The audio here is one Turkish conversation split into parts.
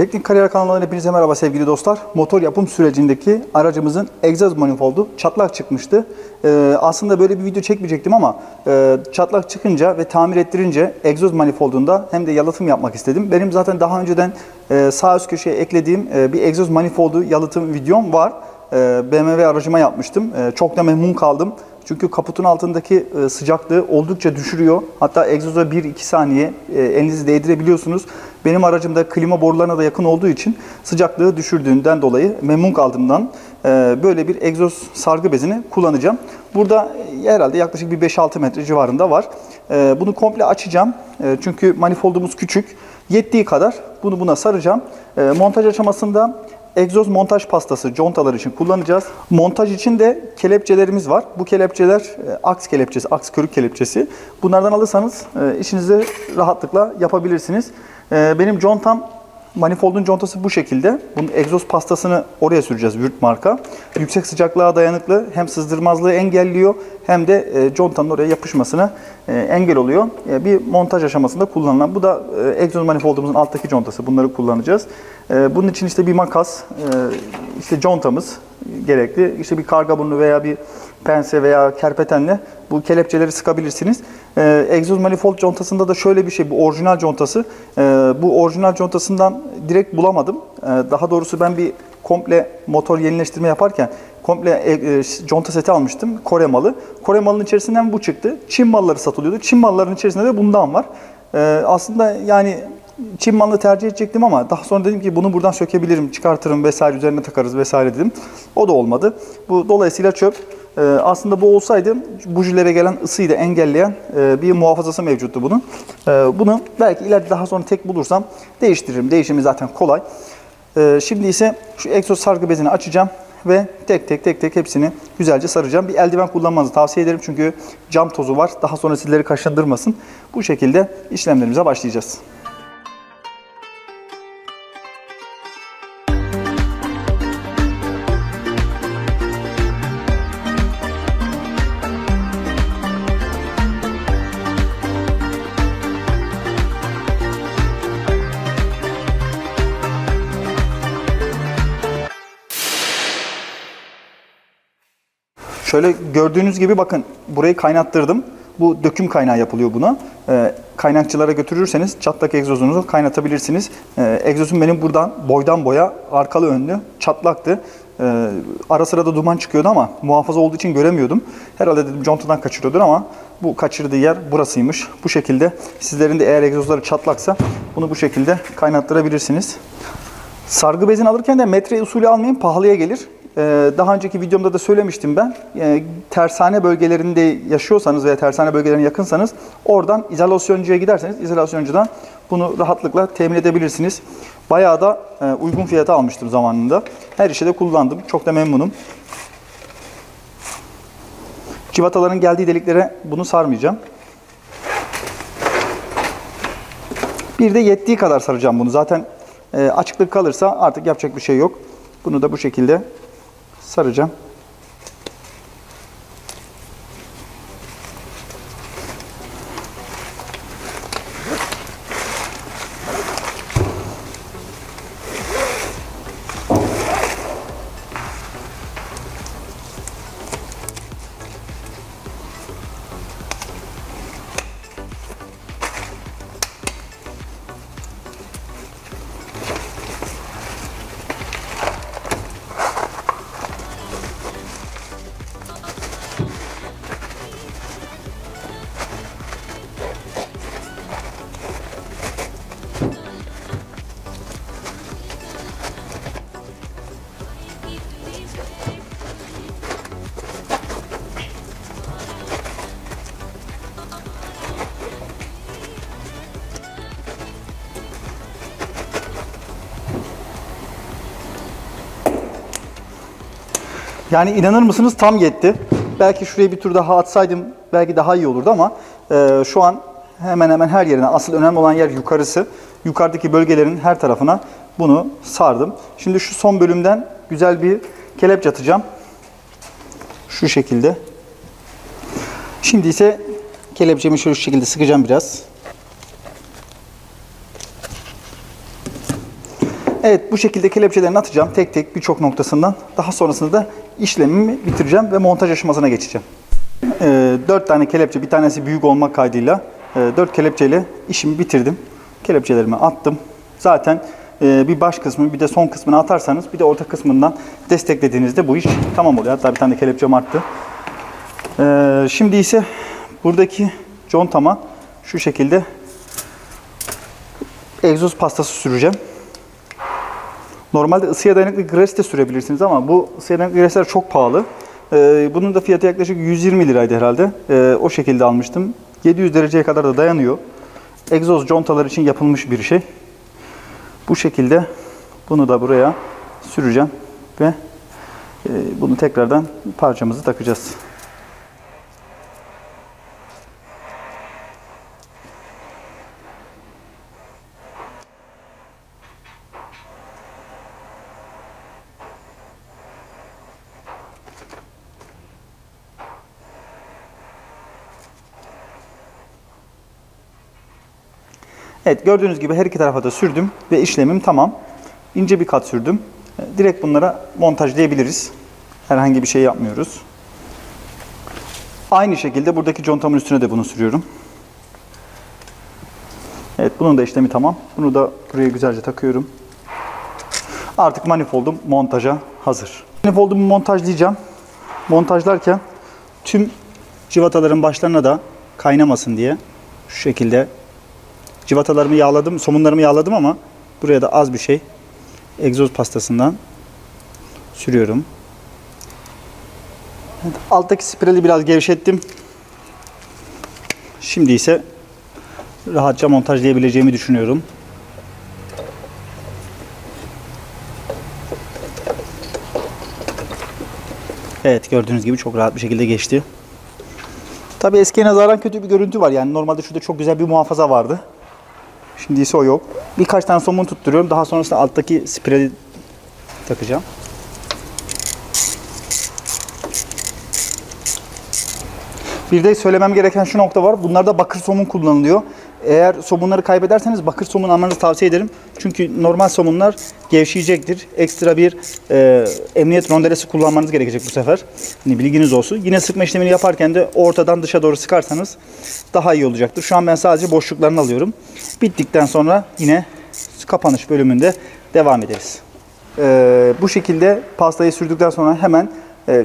Teknik Kariyer kanalından hepinize merhaba sevgili dostlar. Motor yapım sürecindeki aracımızın egzoz manifoldu çatlak çıkmıştı. Ee, aslında böyle bir video çekmeyecektim ama e, çatlak çıkınca ve tamir ettirince egzoz manifoldunda hem de yalıtım yapmak istedim. Benim zaten daha önceden e, sağ üst köşeye eklediğim e, bir egzoz manifoldu yalıtım videom var. E, BMW aracıma yapmıştım. E, çok da memnun kaldım. Çünkü kaputun altındaki e, sıcaklığı oldukça düşürüyor. Hatta egzoza 1-2 saniye e, elinizi değdirebiliyorsunuz. Benim aracımda klima borularına da yakın olduğu için sıcaklığı düşürdüğünden dolayı memnun kaldığımdan e, böyle bir egzoz sargı bezini kullanacağım. Burada herhalde yaklaşık bir 5-6 metre civarında var. Bunu komple açacağım. Çünkü manifoldumuz küçük. Yettiği kadar bunu buna saracağım. Montaj aşamasında egzoz montaj pastası contalar için kullanacağız. Montaj için de kelepçelerimiz var. Bu kelepçeler e, aks kelepçesi, aks körük kelepçesi. Bunlardan alırsanız e, işinizi rahatlıkla yapabilirsiniz. E, benim contam Manifoldun contası bu şekilde. Bunun egzoz pastasını oraya süreceğiz Würth marka. Yüksek sıcaklığa dayanıklı hem sızdırmazlığı engelliyor hem de e, contanın oraya yapışmasına e, engel oluyor. E, bir montaj aşamasında kullanılan. Bu da e, egzoz manifoldumuzun alttaki contası. Bunları kullanacağız. E, bunun için işte bir makas, e, işte contamız gerekli. İşte bir karga burnu veya bir pense veya kerpetenle bu kelepçeleri sıkabilirsiniz. Ee, egzoz manifold contasında da şöyle bir şey, bu orijinal contası. Ee, bu orijinal contasından direkt bulamadım. Ee, daha doğrusu ben bir komple motor yenileştirme yaparken komple e, e, conta seti almıştım. Kore malı. Kore malının içerisinden bu çıktı. Çin malları satılıyordu. Çin mallarının içerisinde de bundan var. Ee, aslında yani Çin malını tercih edecektim ama daha sonra dedim ki bunu buradan sökebilirim, çıkartırım vesaire üzerine takarız vesaire dedim. O da olmadı. Bu dolayısıyla çöp. Ee, aslında bu olsaydı bujilere gelen ısıyı da engelleyen e, bir muhafazası mevcuttu bunun. Ee, bunu belki ileride daha sonra tek bulursam değiştiririm. Değişimi zaten kolay. Ee, şimdi ise şu egzoz sargı bezini açacağım ve tek tek tek tek hepsini güzelce saracağım. Bir eldiven kullanmanızı tavsiye ederim çünkü cam tozu var. Daha sonra sizleri kaşındırmasın. Bu şekilde işlemlerimize başlayacağız. Şöyle gördüğünüz gibi bakın burayı kaynattırdım. Bu döküm kaynağı yapılıyor buna. Ee, kaynakçılara götürürseniz çatlak egzozunuzu kaynatabilirsiniz. Ee, egzozum benim buradan boydan boya arkalı önlü çatlaktı. Ee, ara sıra da duman çıkıyordu ama muhafaza olduğu için göremiyordum. Herhalde dedim contadan kaçırıyordur ama bu kaçırdığı yer burasıymış. Bu şekilde sizlerin de eğer egzozları çatlaksa bunu bu şekilde kaynattırabilirsiniz. Sargı bezini alırken de metre usulü almayın pahalıya gelir. Ee, daha önceki videomda da söylemiştim ben. Ee, tersane bölgelerinde yaşıyorsanız veya tersane bölgelerine yakınsanız oradan izolasyoncuya giderseniz izolasyoncudan bunu rahatlıkla temin edebilirsiniz. Bayağı da e, uygun fiyata almıştım zamanında. Her işe de kullandım. Çok da memnunum. Civataların geldiği deliklere bunu sarmayacağım. Bir de yettiği kadar saracağım bunu. Zaten e, açıklık kalırsa artık yapacak bir şey yok. Bunu da bu şekilde saracağım. Yani inanır mısınız tam yetti. Belki şuraya bir tur daha atsaydım belki daha iyi olurdu ama e, şu an hemen hemen her yerine asıl önemli olan yer yukarısı. Yukarıdaki bölgelerin her tarafına bunu sardım. Şimdi şu son bölümden güzel bir kelepçe atacağım. Şu şekilde. Şimdi ise kelepçemi şöyle şu şekilde sıkacağım biraz. Evet bu şekilde kelepçelerini atacağım tek tek birçok noktasından. Daha sonrasında da işlemimi bitireceğim ve montaj aşamasına geçeceğim. Ee, 4 tane kelepçe, bir tanesi büyük olmak kaydıyla e, 4 kelepçeyle işimi bitirdim. Kelepçelerimi attım. Zaten e, bir baş kısmı bir de son kısmını atarsanız bir de orta kısmından desteklediğinizde bu iş tamam oluyor. Hatta bir tane de kelepçem arttı. Ee, şimdi ise buradaki contama şu şekilde egzoz pastası süreceğim. Normalde ısıya dayanıklı gres de sürebilirsiniz ama bu ısıya dayanıklı gresler çok pahalı. Ee, bunun da fiyatı yaklaşık 120 liraydı herhalde. Ee, o şekilde almıştım. 700 dereceye kadar da dayanıyor. Egzoz contalar için yapılmış bir şey. Bu şekilde bunu da buraya süreceğim ve e, bunu tekrardan parçamızı takacağız. Evet gördüğünüz gibi her iki tarafa da sürdüm ve işlemim tamam. İnce bir kat sürdüm. E, Direkt bunlara montajlayabiliriz. Herhangi bir şey yapmıyoruz. Aynı şekilde buradaki contamın üstüne de bunu sürüyorum. Evet bunun da işlemi tamam. Bunu da buraya güzelce takıyorum. Artık manifoldum montaja hazır. Manifoldumu montajlayacağım. Montajlarken tüm civataların başlarına da kaynamasın diye şu şekilde Civatalarımı yağladım, somunlarımı yağladım ama buraya da az bir şey egzoz pastasından sürüyorum. Evet, alttaki spirali biraz gevşettim. Şimdi ise rahatça montajlayabileceğimi düşünüyorum. Evet gördüğünüz gibi çok rahat bir şekilde geçti. Tabi eskiye nazaran kötü bir görüntü var. Yani normalde şurada çok güzel bir muhafaza vardı. Şimdi ise o yok. Birkaç tane somun tutturuyorum. Daha sonrasında alttaki spreli takacağım. Bir de söylemem gereken şu nokta var. Bunlarda bakır somun kullanılıyor. Eğer somunları kaybederseniz bakır somun almanızı tavsiye ederim. Çünkü normal somunlar gevşeyecektir. Ekstra bir e, emniyet rondelesi kullanmanız gerekecek bu sefer. Hani bilginiz olsun. Yine sıkma işlemini yaparken de ortadan dışa doğru sıkarsanız daha iyi olacaktır. Şu an ben sadece boşluklarını alıyorum. Bittikten sonra yine kapanış bölümünde devam ederiz. E, bu şekilde pastayı sürdükten sonra hemen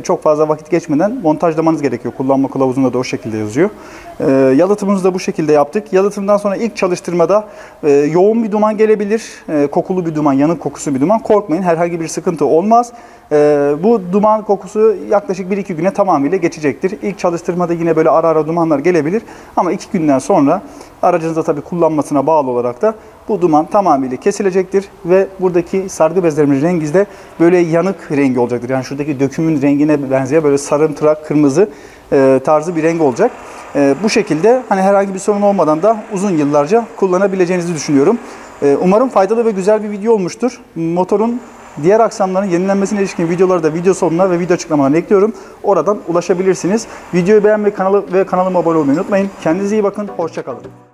çok fazla vakit geçmeden montajlamanız gerekiyor. Kullanma kılavuzunda da o şekilde yazıyor. E, yalıtımımızı da bu şekilde yaptık. Yalıtımdan sonra ilk çalıştırmada e, yoğun bir duman gelebilir. E, kokulu bir duman, yanık kokusu bir duman. Korkmayın herhangi bir sıkıntı olmaz. E, bu duman kokusu yaklaşık 1-2 güne tamamıyla geçecektir. İlk çalıştırmada yine böyle ara ara dumanlar gelebilir. Ama 2 günden sonra aracınızda tabii kullanmasına bağlı olarak da bu duman tamamıyla kesilecektir ve buradaki sargı bezlerimizin rengi de böyle yanık rengi olacaktır. Yani şuradaki dökümün rengine benzeyen böyle sarımtırak kırmızı e, tarzı bir renk olacak. E, bu şekilde hani herhangi bir sorun olmadan da uzun yıllarca kullanabileceğinizi düşünüyorum. E, umarım faydalı ve güzel bir video olmuştur. Motorun diğer aksamların yenilenmesine ilişkin videoları da video sonuna ve video açıklamalarına ekliyorum. Oradan ulaşabilirsiniz. Videoyu beğenmeyi kanalı ve kanalıma abone olmayı unutmayın. Kendinize iyi bakın. Hoşçakalın.